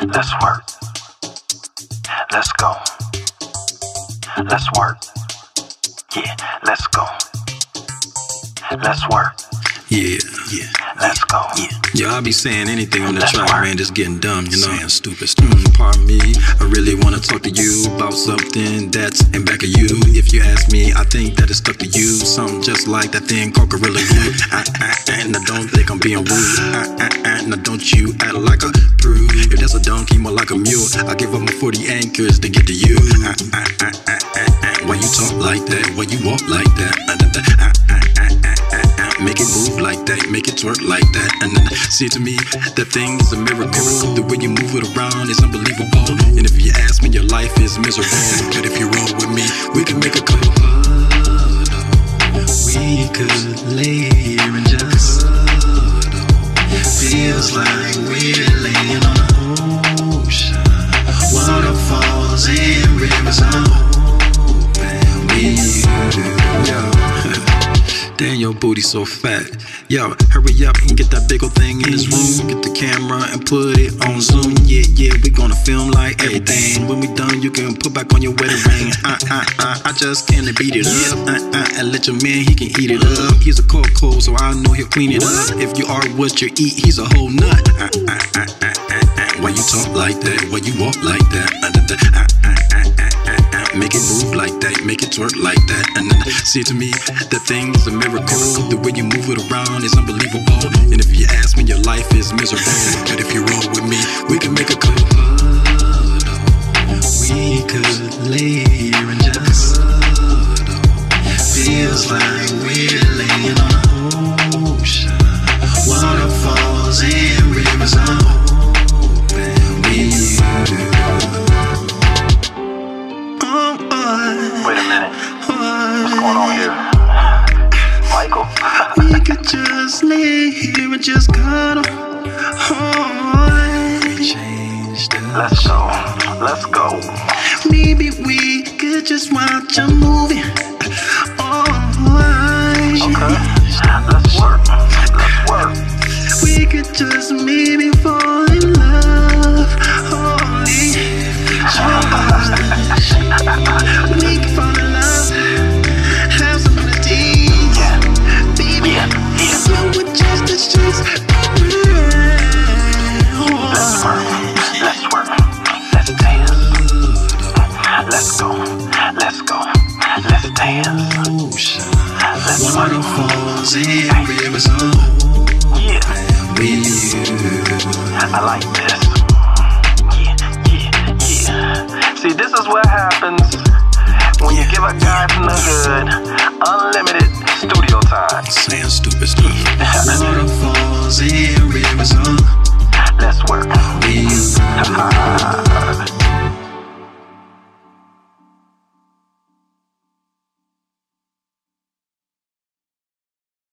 Let's work. Let's go. Let's work. Yeah, let's go. Let's work. Yeah, yeah. Let's go. Yeah, yeah, I'll be saying anything on the track, man. Just getting dumb, you know. Saying stupid stuff. Mm, pardon me. I really wanna talk to you about something that's in back of you. If you ask me, I think that it's stuck to you. Something just like that thing called Gorilla Glue. I, and I don't think I'm being rude. I, I, I, don't you act like a prude. If that's a donkey, more like a mule. I give up my 40 anchors to get to you. Why you talk like that? Why you walk like that? I, I. Make it move that, make it twerk like that. And then see to me, that thing is a miracle. The way you move it around is unbelievable. And if you ask me, your life is miserable. But if you roll with me, we can make a couple. We could lay here and just huddle. Feels like booty so fat. Yo, hurry up and get that big old thing in this room. Get the camera and put it on Zoom. Yeah, yeah, we gonna film like everything. When we done, you can put back on your wedding ring. I, I, I, I just can't beat it up. I, I, and let your man, he can eat it up. He's a cold cold, so I know he'll clean it up. If you are what you eat, he's a whole nut. I, I, that, make it twerk like that. And then see to me, that thing is a miracle. The way you move it around is unbelievable. And if you ask me, your life is miserable. But if you roll with me, we can make a couple. We could lay here and just cuddle. Oh, change the Let's go. Let's go. Maybe we could just watch a movie. Oh, Okay. Let's work. Let's work. waterfalls and rivers, Yeah. with you. I like this. Yeah, yeah, yeah. See, this is what happens when you give a guy from the hood unlimited studio time. Saying stupid stuff. waterfalls and rivers, huh?